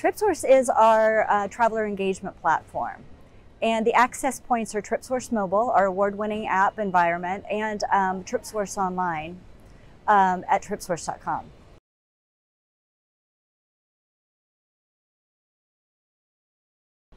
TripSource is our uh, traveler engagement platform. And the access points are TripSource Mobile, our award winning app environment, and um, TripSource Online um, at tripsource.com.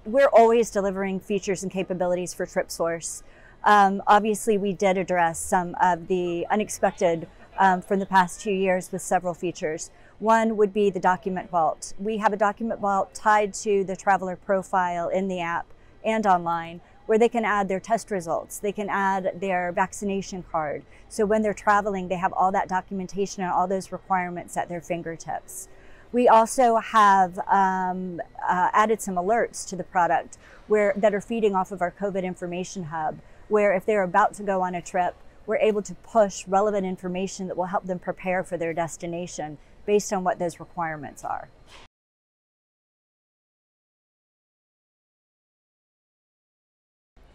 We're always delivering features and capabilities for TripSource. Um, obviously, we did address some of the unexpected um, from the past two years with several features. One would be the document vault. We have a document vault tied to the traveler profile in the app and online where they can add their test results, they can add their vaccination card. So when they're traveling, they have all that documentation and all those requirements at their fingertips. We also have um, uh, added some alerts to the product where that are feeding off of our COVID information hub, where if they're about to go on a trip, we're able to push relevant information that will help them prepare for their destination based on what those requirements are.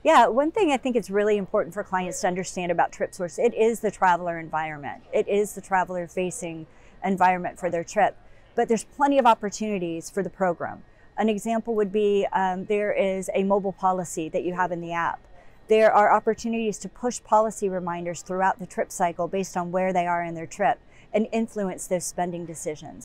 Yeah, one thing I think it's really important for clients to understand about TripSource, it is the traveler environment. It is the traveler facing environment for their trip. But there's plenty of opportunities for the program. An example would be um, there is a mobile policy that you have in the app. There are opportunities to push policy reminders throughout the trip cycle based on where they are in their trip and influence those spending decisions.